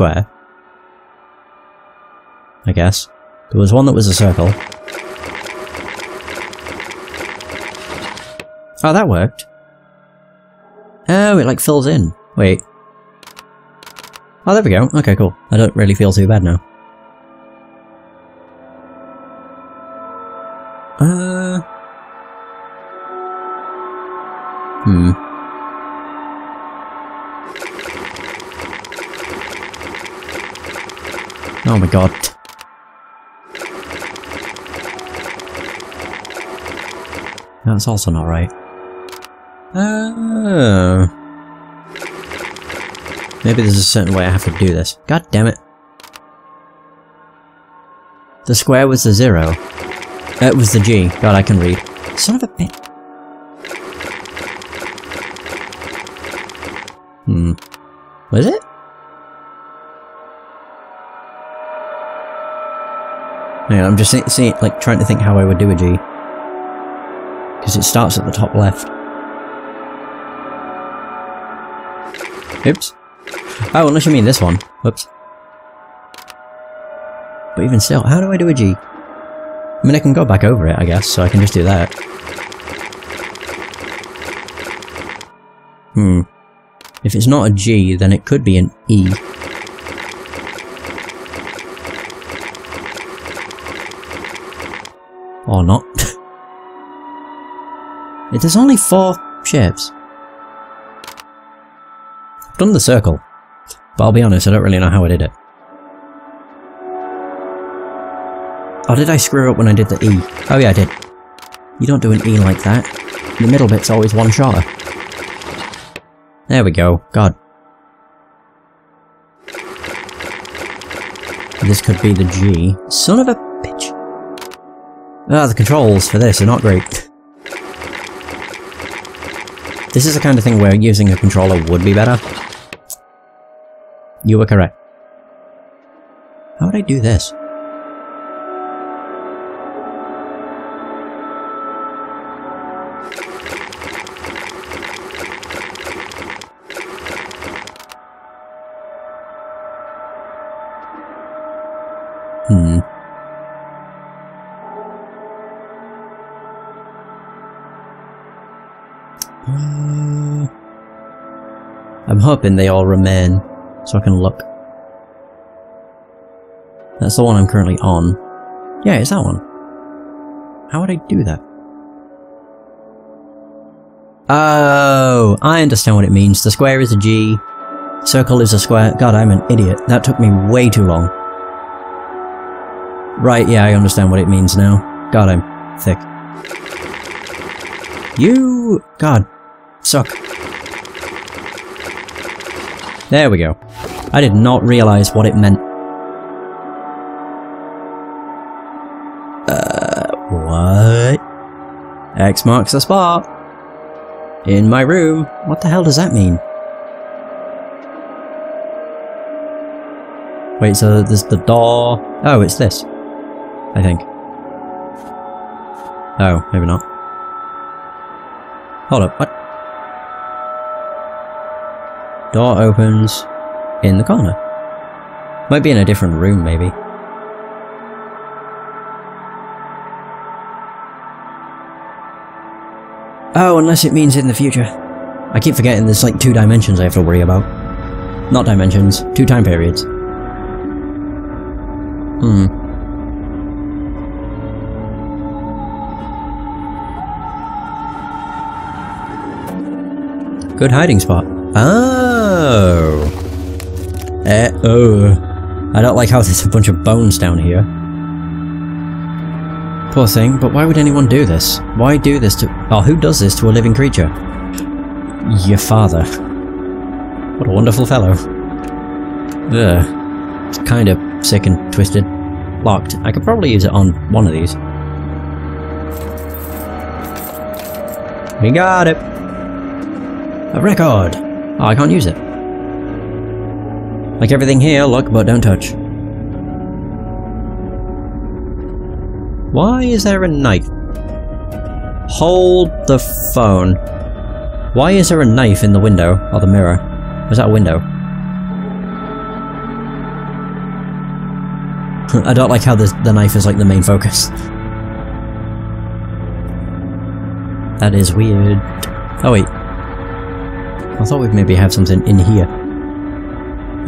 square. I guess. There was one that was a circle. Oh, that worked. Oh, it like fills in. Wait. Oh, there we go. Okay, cool. I don't really feel too bad now. Oh my god. That's also not right. Oh. Maybe there's a certain way I have to do this. God damn it. The square was the zero. It was the G. God, I can read. Son of a bitch. Hmm. Was it? Yeah, I'm just seeing, like, trying to think how I would do a G. Because it starts at the top left. Oops. Oh, unless you mean this one. Whoops. But even still, how do I do a G? I mean, I can go back over it, I guess, so I can just do that. Hmm. If it's not a G, then it could be an E. Or not. There's only four shapes. I've done the circle, but I'll be honest, I don't really know how I did it. Oh, did I screw up when I did the E? Oh yeah, I did. You don't do an E like that. The middle bit's always one shorter. There we go. God. This could be the G. Son of a. Ah, the controls for this are not great. This is the kind of thing where using a controller would be better. You were correct. How would I do this? I'm hoping they all remain, so I can look. That's the one I'm currently on. Yeah, it's that one. How would I do that? Oh, I understand what it means. The square is a G, circle is a square. God, I'm an idiot. That took me way too long. Right, yeah, I understand what it means now. God, I'm thick. You... God. Suck. There we go. I did not realise what it meant. Uh, what? X marks the spot. In my room. What the hell does that mean? Wait, so there's the door... Oh, it's this. I think. Oh, maybe not. Hold up, what? Door opens in the corner. Might be in a different room, maybe. Oh, unless it means in the future. I keep forgetting there's like two dimensions I have to worry about. Not dimensions, two time periods. Hmm. Good hiding spot. Oh. Eh, oh. I don't like how there's a bunch of bones down here. Poor thing, but why would anyone do this? Why do this to- Oh, who does this to a living creature? Your father. What a wonderful fellow. Ugh. It's kind of sick and twisted. Locked. I could probably use it on one of these. We got it! A record! Oh, I can't use it. Like everything here, look but don't touch. Why is there a knife? Hold the phone. Why is there a knife in the window? Or the mirror? Is that a window? I don't like how the, the knife is like the main focus. That is weird. Oh wait. I thought we'd maybe have something in here.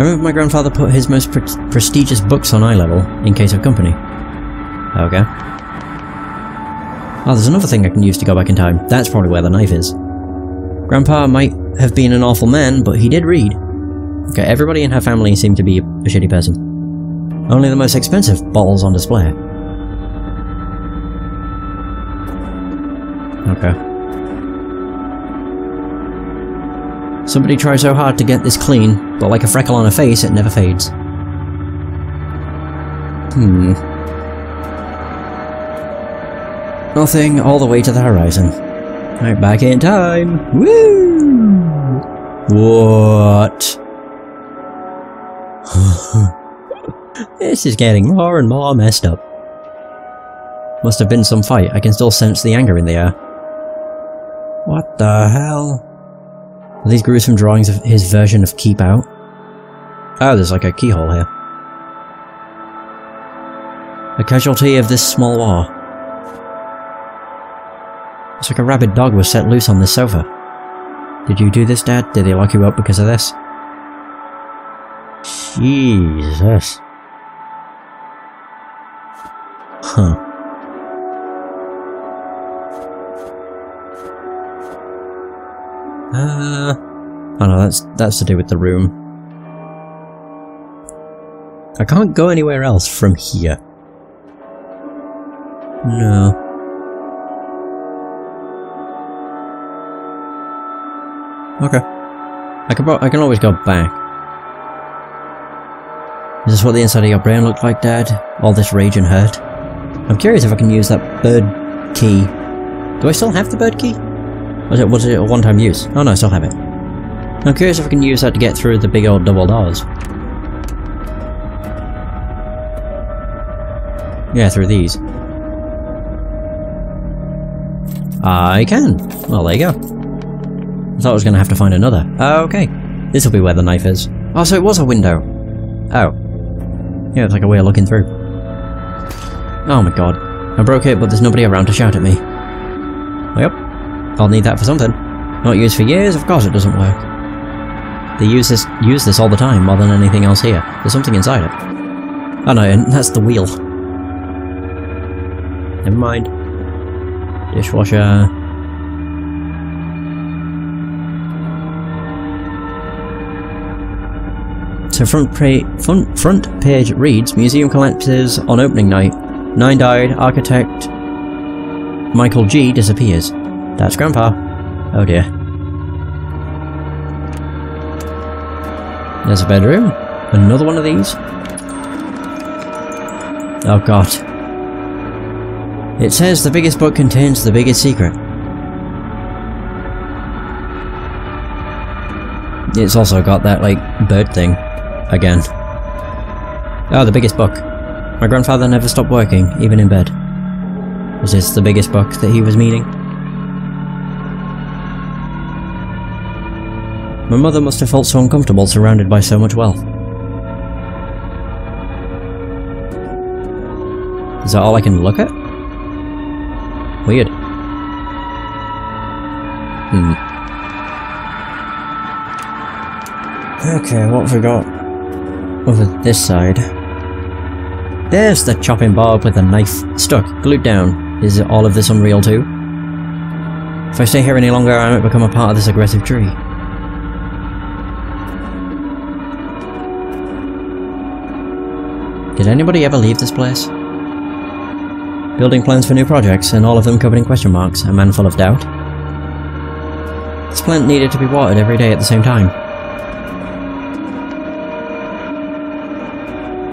I remember my grandfather put his most pre prestigious books on eye level, in case of company. Okay. Oh, there's another thing I can use to go back in time. That's probably where the knife is. Grandpa might have been an awful man, but he did read. Okay, everybody in her family seemed to be a shitty person. Only the most expensive bottles on display. Okay. Somebody tries so hard to get this clean, but like a freckle on a face, it never fades. Hmm. Nothing all the way to the horizon. Right back in time. Woo! What? this is getting more and more messed up. Must have been some fight. I can still sense the anger in the air. What the hell? Are these gruesome drawings of his version of Keep Out? Oh, there's like a keyhole here. A casualty of this small war. It's like a rabid dog was set loose on this sofa. Did you do this, Dad? Did they lock you up because of this? Jesus. Huh. Uh, oh no, that's that's to do with the room. I can't go anywhere else from here. No. Okay. I can I can always go back. Is this what the inside of your brain looked like, Dad? All this rage and hurt? I'm curious if I can use that bird key. Do I still have the bird key? Was it, was it a one-time use? Oh no, I still have it. I'm curious if I can use that to get through the big old double doors. Yeah, through these. I can. Well, there you go. I thought I was going to have to find another. okay. This will be where the knife is. Oh, so it was a window. Oh. Yeah, it's like a way of looking through. Oh my god. I broke it, but there's nobody around to shout at me. Yep. I'll need that for something. Not used for years, of course it doesn't work. They use this use this all the time, more than anything else here. There's something inside it. Oh no, and that's the wheel. Never mind. Dishwasher. So front, front, front page reads, Museum collapses on opening night. Nine died, architect Michael G disappears. That's Grandpa. Oh dear. There's a bedroom. Another one of these. Oh god. It says the biggest book contains the biggest secret. It's also got that, like, bird thing. Again. Oh, the biggest book. My grandfather never stopped working, even in bed. Was this the biggest book that he was meaning? My mother must have felt so uncomfortable surrounded by so much wealth. Is that all I can look at? Weird. Hmm. Okay, what have we got? Over this side. There's the chopping board with the knife stuck, glued down. Is all of this unreal too? If I stay here any longer, I might become a part of this aggressive tree. Did anybody ever leave this place? Building plans for new projects, and all of them covered in question marks, a man full of doubt. This plant needed to be watered every day at the same time.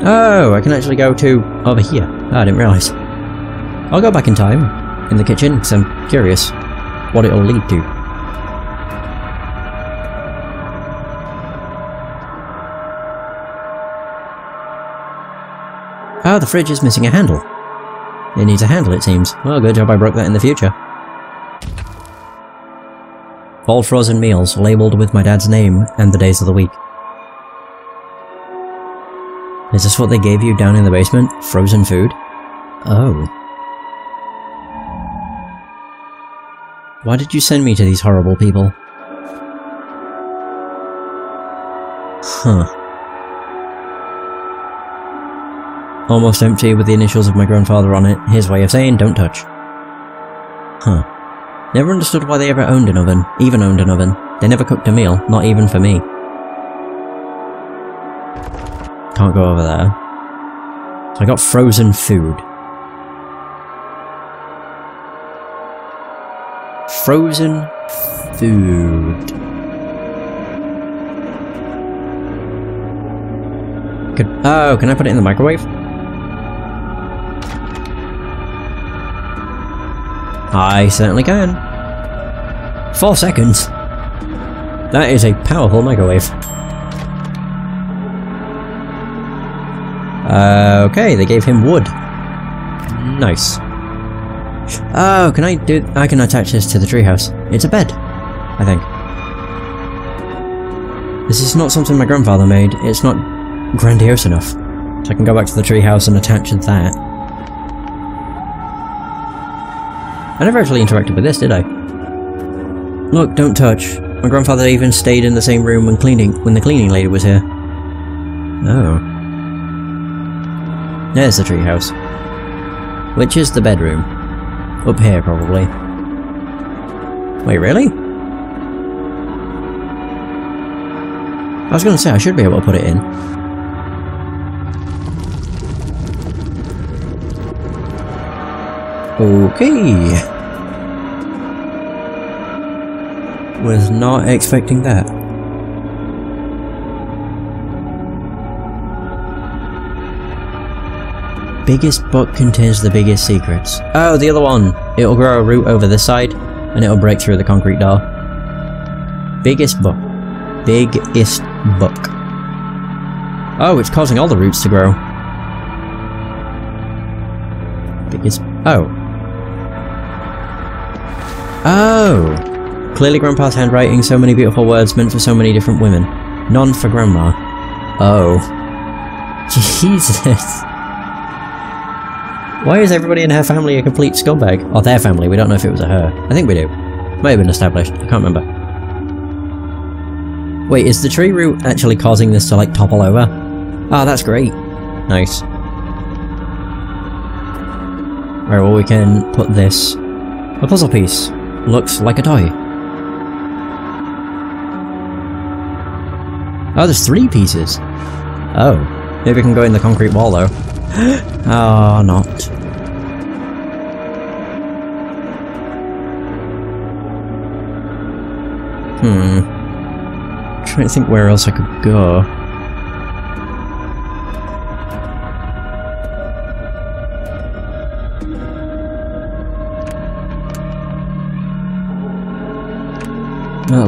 Oh, I can actually go to over here. Oh, I didn't realise. I'll go back in time, in the kitchen, because I'm curious what it'll lead to. Ah, the fridge is missing a handle. It needs a handle, it seems. Well, good job I broke that in the future. All frozen meals, labelled with my dad's name and the days of the week. Is this what they gave you down in the basement? Frozen food? Oh. Why did you send me to these horrible people? Huh. Almost empty with the initials of my grandfather on it, his way of saying don't touch. Huh. Never understood why they ever owned an oven, even owned an oven. They never cooked a meal, not even for me. Can't go over there. So I got frozen food. Frozen food. Could, oh, can I put it in the microwave? I certainly can. Four seconds. That is a powerful microwave. Uh, okay, they gave him wood. Nice. Oh, can I do- I can attach this to the treehouse. It's a bed, I think. This is not something my grandfather made. It's not grandiose enough. So I can go back to the treehouse and attach that. I never actually interacted with this, did I? Look, don't touch. My grandfather even stayed in the same room when cleaning when the cleaning lady was here. Oh. There's the treehouse. Which is the bedroom? Up here, probably. Wait, really? I was gonna say, I should be able to put it in. Okay. Was not expecting that. Biggest book contains the biggest secrets. Oh, the other one! It'll grow a root over this side, and it'll break through the concrete door. Biggest book. Biggest book. Oh, it's causing all the roots to grow. Biggest... Oh. Oh! Clearly Grandpa's handwriting, so many beautiful words meant for so many different women. None for Grandma. Oh. Jesus. Why is everybody in her family a complete scumbag? Or their family, we don't know if it was a her. I think we do. Might have been established, I can't remember. Wait, is the tree root actually causing this to like topple over? Oh, that's great. Nice. Right, well we can put this... A puzzle piece. Looks like a toy. Oh, there's three pieces. Oh. Maybe we can go in the concrete wall though. oh, not. Hmm. trying to think where else I could go.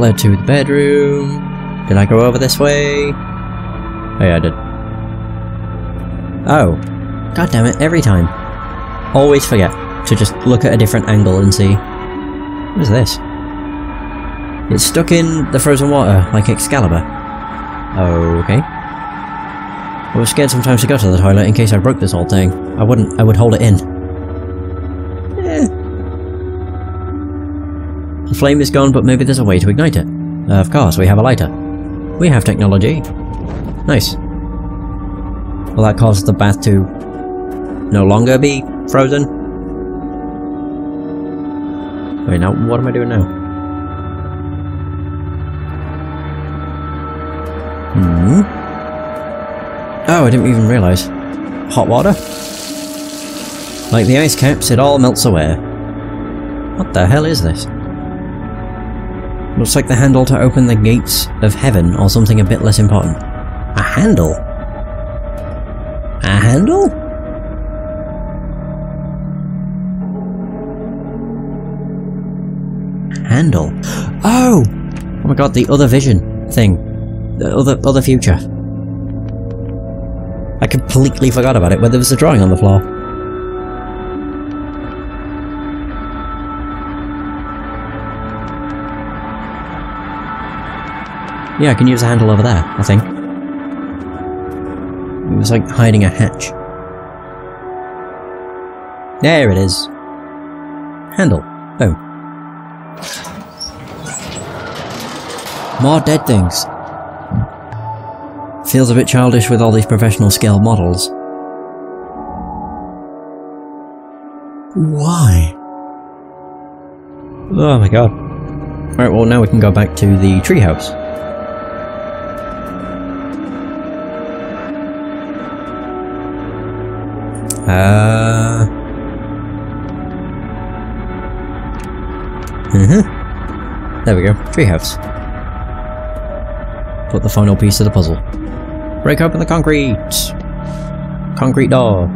To the bedroom. Did I go over this way? Oh yeah, I did. Oh. God damn it, every time. Always forget to just look at a different angle and see. What is this? It's stuck in the frozen water, like Excalibur. Okay. I was scared sometimes to go to the toilet in case I broke this old thing. I wouldn't, I would hold it in. The flame is gone, but maybe there's a way to ignite it. Uh, of course, we have a lighter. We have technology. Nice. Will that cause the bath to no longer be frozen? Wait, now what am I doing now? Hmm? Oh, I didn't even realise. Hot water? Like the ice caps, it all melts away. What the hell is this? Looks like the handle to open the gates of heaven, or something a bit less important. A handle? A handle? Handle. Oh! Oh my god, the other vision thing. The other, other future. I completely forgot about it, where there was a drawing on the floor. Yeah, I can use a handle over there, I think. It was like hiding a hatch. There it is. Handle. Boom. More dead things. Feels a bit childish with all these professional scale models. Why? Oh my god. Alright, well now we can go back to the treehouse. Uh... Mm-hmm. There we go. Treehouse. Put the final piece of the puzzle. Break open the concrete! Concrete door.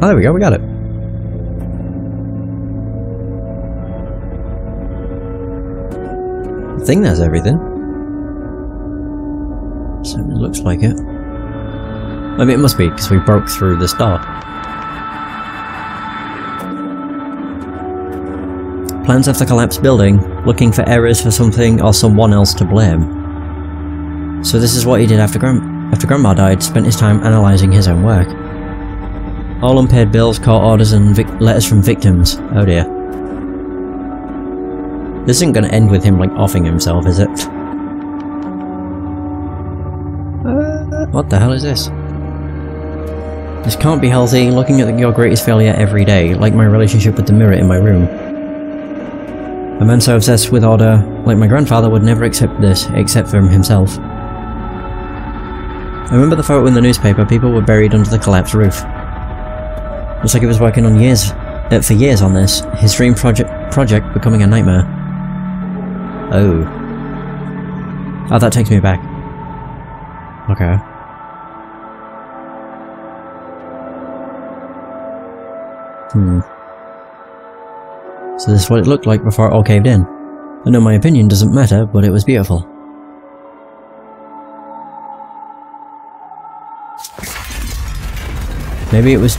Oh, there we go, we got it. I think that's everything. Looks like it. I mean, it must be, because we broke through this door. Plans of the collapsed building, looking for errors for something or someone else to blame. So this is what he did after, Gran after Grandma died, spent his time analysing his own work. All unpaid bills, court orders and letters from victims. Oh dear. This isn't going to end with him, like, offing himself, is it? What the hell is this? This can't be healthy, looking at your greatest failure every day, like my relationship with the mirror in my room. A man so obsessed with order, like my grandfather, would never accept this, except for himself. I remember the photo in the newspaper, people were buried under the collapsed roof. Looks like he was working on years, uh, for years on this, his dream project, project becoming a nightmare. Oh. Oh, that takes me back. Okay. Hmm. So this is what it looked like before it all caved in. I know my opinion doesn't matter, but it was beautiful. Maybe it was...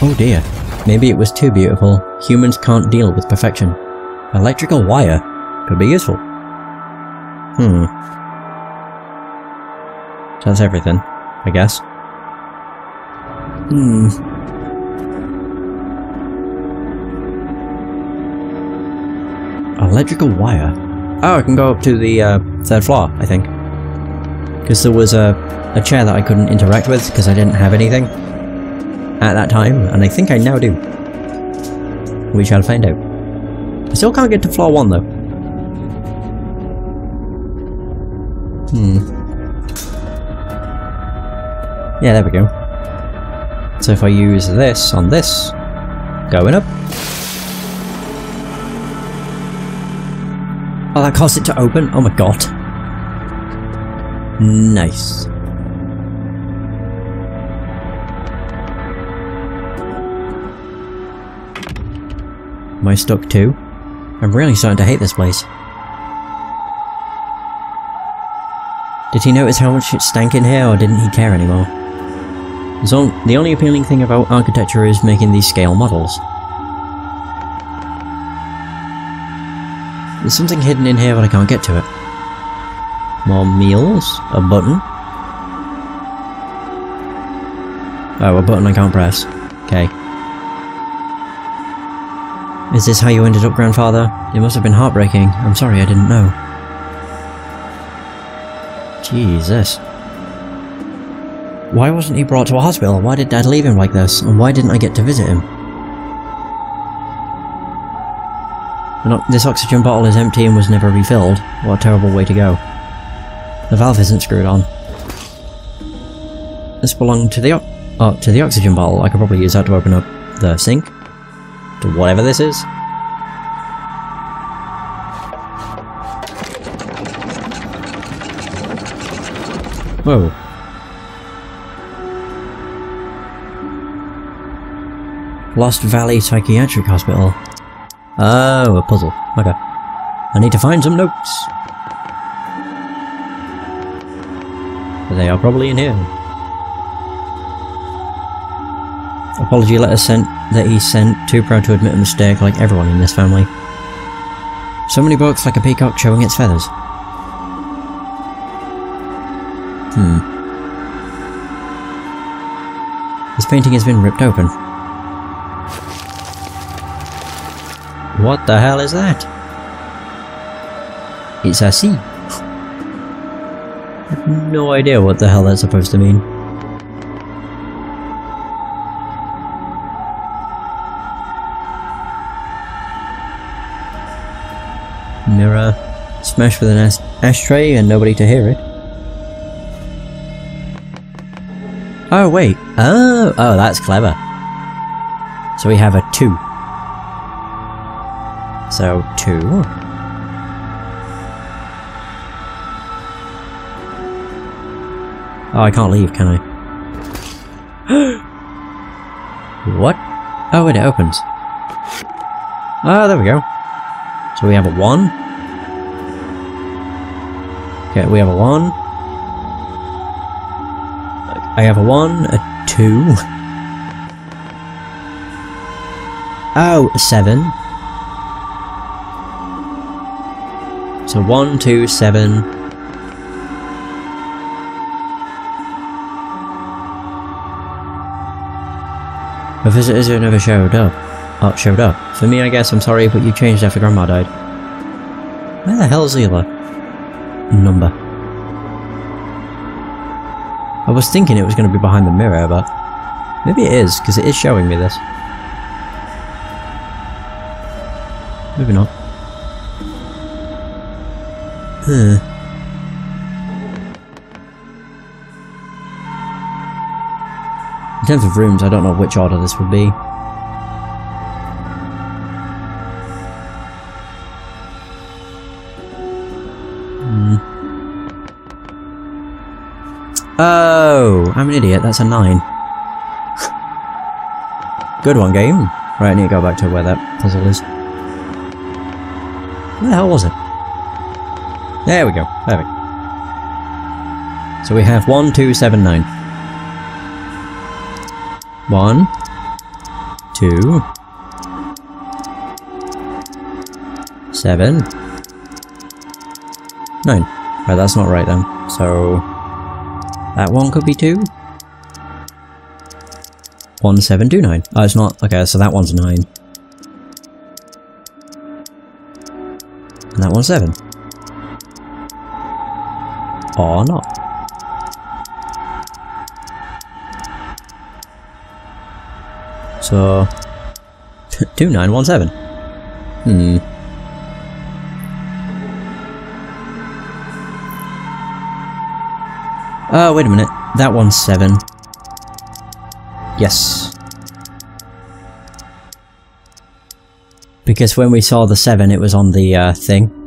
Oh dear. Maybe it was too beautiful. Humans can't deal with perfection. Electrical wire? Could be useful. Hmm. That's everything, I guess. Hmm. Electrical wire? Oh, I can go up to the uh, third floor, I think. Because there was a, a chair that I couldn't interact with because I didn't have anything at that time, and I think I now do. We shall find out. I still can't get to floor one though. Hmm. Yeah, there we go. So if I use this on this, going up. Oh, that caused it to open? Oh my god. Nice. Am I stuck too? I'm really starting to hate this place. Did he notice how much it stank in here, or didn't he care anymore? the only appealing thing about architecture is making these scale models. There's something hidden in here but I can't get to it. More meals? A button? Oh, a button I can't press. Okay. Is this how you ended up, grandfather? It must have been heartbreaking. I'm sorry I didn't know. Jesus. Why wasn't he brought to a hospital? Why did Dad leave him like this? And why didn't I get to visit him? This oxygen bottle is empty and was never refilled. What a terrible way to go. The valve isn't screwed on. This belonged to the oh, to the oxygen bottle. I could probably use that to open up the sink. To whatever this is. Whoa. Lost Valley Psychiatric Hospital. Oh, a puzzle. Okay. I need to find some notes. They are probably in here. Apology letter sent that he sent, too proud to admit a mistake like everyone in this family. So many books like a peacock showing its feathers. Hmm. This painting has been ripped open. What the hell is that? It's a sea. I have no idea what the hell that's supposed to mean. Mirror. Smashed with an ash ashtray and nobody to hear it. Oh wait. Oh, oh that's clever. So we have a 2. So 2. Oh, I can't leave, can I? what? Oh, it opens. Oh, there we go. So we have a 1. Okay, we have a 1. I have a 1, a 2. Oh, a 7. So 1, 2, 7. A visitors never showed up. Oh, showed up. For me, I guess I'm sorry, but you changed after Grandma died. Where the hell's other number? I was thinking it was going to be behind the mirror, but maybe it is, because it is showing me this. Maybe not. Huh. In terms of rooms, I don't know which order this would be. Hmm. Oh, I'm an idiot. That's a 9. Good one, game. Right, I need to go back to where that puzzle is. Where the hell was it? There we go. Perfect. So we have 1, 2, 7, 9. 1, 2, 7, 9. Right, that's not right then. So... That one could be 2? 1729. Oh, it's not. Okay, so that one's 9. And that one's 7. Not. So... 2917. Hmm. Oh, wait a minute. That one's 7. Yes. Because when we saw the 7, it was on the uh, thing.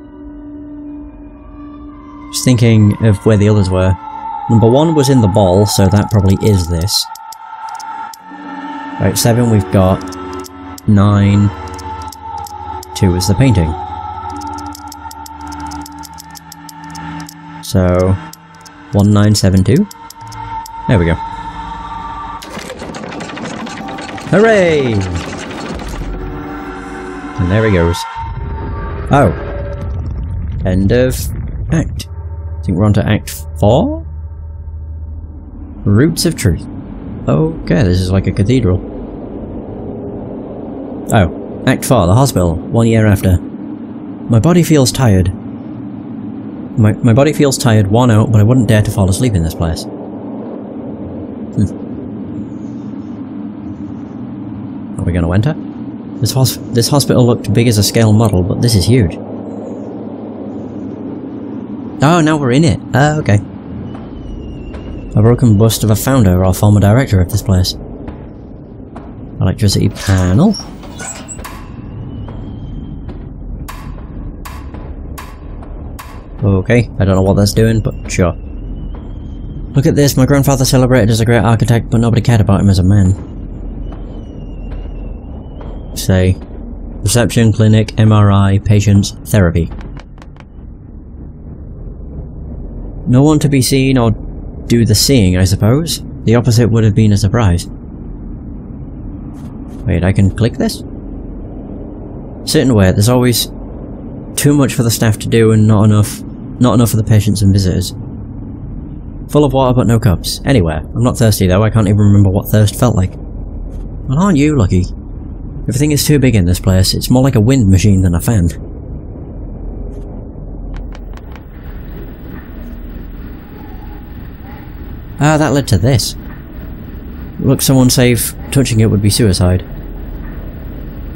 Thinking of where the others were. Number 1 was in the ball, so that probably is this. Right, 7 we've got. 9. 2 is the painting. So... 1972. There we go. Hooray! And there he goes. Oh. End of act. I think we're on to act 4? Roots of Truth. Okay, this is like a cathedral. Oh. Act 4, the hospital, one year after. My body feels tired. My, my body feels tired, worn out, but I wouldn't dare to fall asleep in this place. Hmm. Are we going to enter? This, hos this hospital looked big as a scale model, but this is huge. Oh, now we're in it. Oh, okay. A broken bust of a founder or former director of this place. Electricity panel. Okay, I don't know what that's doing, but sure. Look at this, my grandfather celebrated as a great architect, but nobody cared about him as a man. Say, reception, clinic, MRI, patients, therapy. No one to be seen or do the seeing, I suppose. The opposite would have been a surprise. Wait, I can click this? Sit and wait, there's always too much for the staff to do and not enough not enough for the patients and visitors. Full of water but no cups. Anywhere. I'm not thirsty though, I can't even remember what thirst felt like. Well aren't you lucky? Everything is too big in this place, it's more like a wind machine than a fan. Ah, that led to this. Look someone unsafe, touching it would be suicide.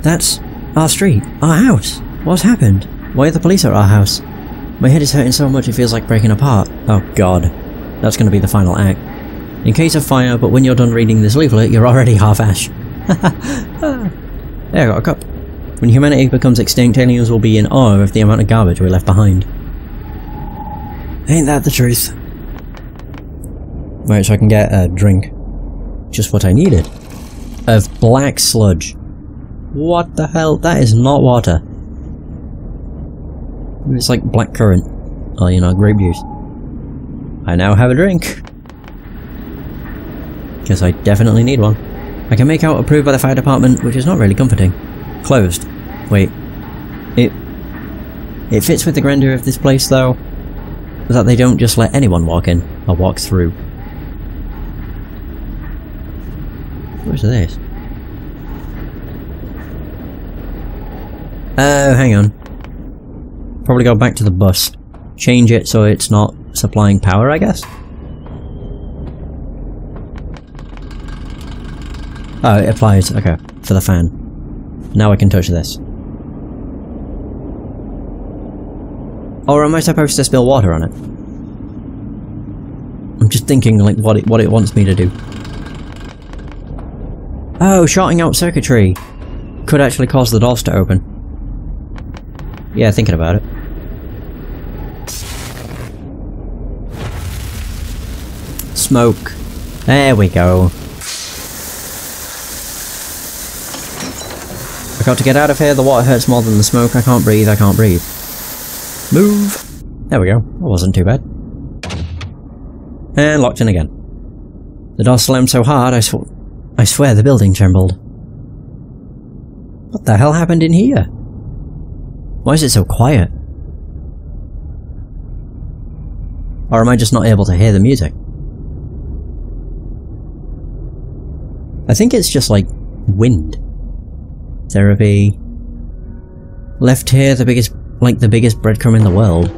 That's our street, our house. What's happened? Why are the police at our house? My head is hurting so much it feels like breaking apart. Oh god. That's going to be the final act. In case of fire, but when you're done reading this leaflet, you're already half ash. there, I got a cup. When humanity becomes extinct, aliens will be in awe of the amount of garbage we left behind. Ain't that the truth? Right, so I can get a drink. Just what I needed. Of black sludge. What the hell? That is not water. It's like black currant. Oh, you know, grape juice. I now have a drink. Guess I definitely need one. I can make out approved by the fire department, which is not really comforting. Closed. Wait. It... It fits with the grandeur of this place, though, that they don't just let anyone walk in, or walk through. What's this? Oh, hang on. Probably go back to the bus. Change it so it's not supplying power, I guess? Oh, it applies, okay, for the fan. Now I can touch this. Or am I supposed to spill water on it? I'm just thinking like what it what it wants me to do. Oh, shorting out circuitry! Could actually cause the doors to open. Yeah, thinking about it. Smoke. There we go. I got to get out of here, the water hurts more than the smoke, I can't breathe, I can't breathe. Move! There we go, that wasn't too bad. And locked in again. The door slammed so hard, I, sw I swear the building trembled. What the hell happened in here? Why is it so quiet? Or am I just not able to hear the music? I think it's just like wind. Therapy. Left here, the biggest, like the biggest breadcrumb in the world.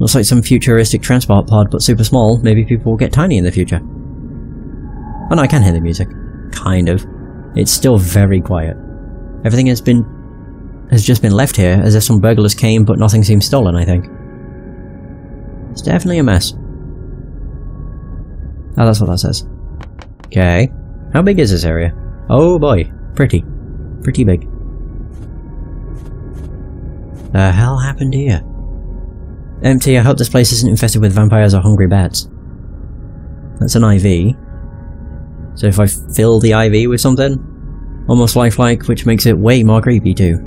Looks like some futuristic transport pod, but super small. Maybe people will get tiny in the future. Oh no, I can hear the music. Kind of. It's still very quiet. Everything has been... has just been left here, as if some burglars came, but nothing seems stolen, I think. It's definitely a mess. Oh, that's what that says. Okay. How big is this area? Oh boy. Pretty. Pretty big. The hell happened here? Empty, I hope this place isn't infested with vampires or hungry bats. That's an IV. So if I fill the IV with something, almost lifelike, which makes it way more creepy too.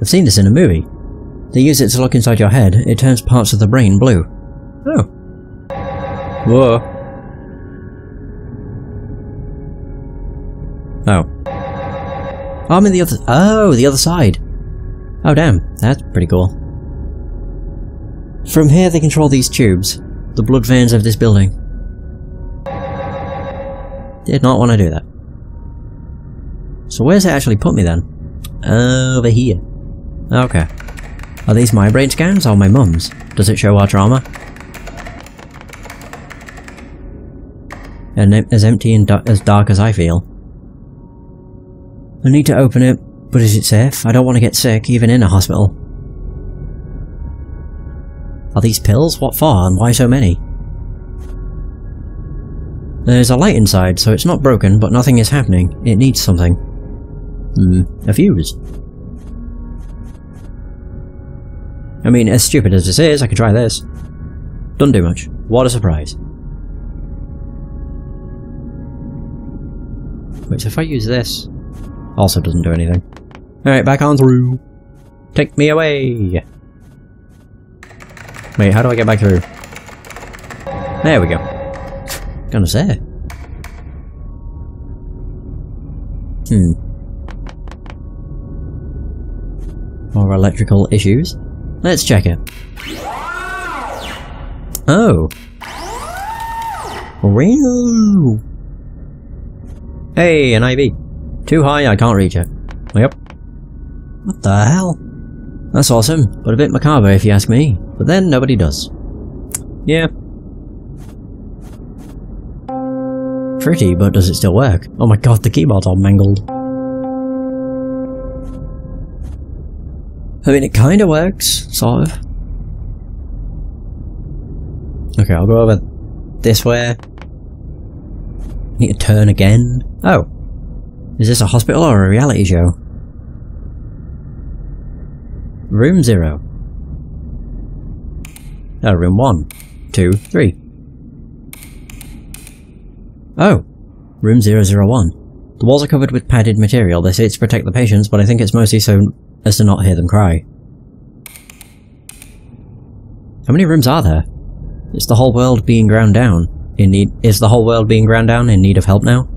I've seen this in a movie. They use it to look inside your head, it turns parts of the brain blue. Oh. Whoa. Oh. Oh, I'm in the other- oh, the other side. Oh damn, that's pretty cool. From here they control these tubes, the blood veins of this building. Did not want to do that. So where's it actually put me then? Over here. Okay. Are these my brain scans or my mum's? Does it show our trauma? And as empty and as dark as I feel. I need to open it, but is it safe? I don't want to get sick, even in a hospital. Are these pills? What for, and why so many? There's a light inside, so it's not broken, but nothing is happening. It needs something. Hmm, a fuse. I mean, as stupid as this is, I could try this. Don't do much. What a surprise. Wait, so if I use this... Also doesn't do anything. Alright, back on through. Take me away! Wait, how do I get back through? There we go. Gonna say. Hmm. More electrical issues. Let's check it. Oh. Real. Hey, an IV. Too high, I can't reach it. Yep. What the hell? That's awesome, but a bit macabre if you ask me. But then nobody does. Yeah. Pretty, but does it still work? Oh my god, the keyboard's all mangled. I mean, it kinda works, sort of. Okay, I'll go over this way. Need to turn again. Oh. Is this a hospital or a reality show? Room zero. Oh, room one, two, three. Oh, room 001. The walls are covered with padded material. They say it's to protect the patients, but I think it's mostly so as to not hear them cry. How many rooms are there? Is the whole world being ground down? In need- is the whole world being ground down in need of help now?